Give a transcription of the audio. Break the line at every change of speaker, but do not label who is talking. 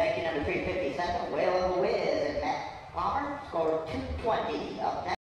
Thank you, number 357, Whale of the Wiz, and Matt Palmer scored 220 of next.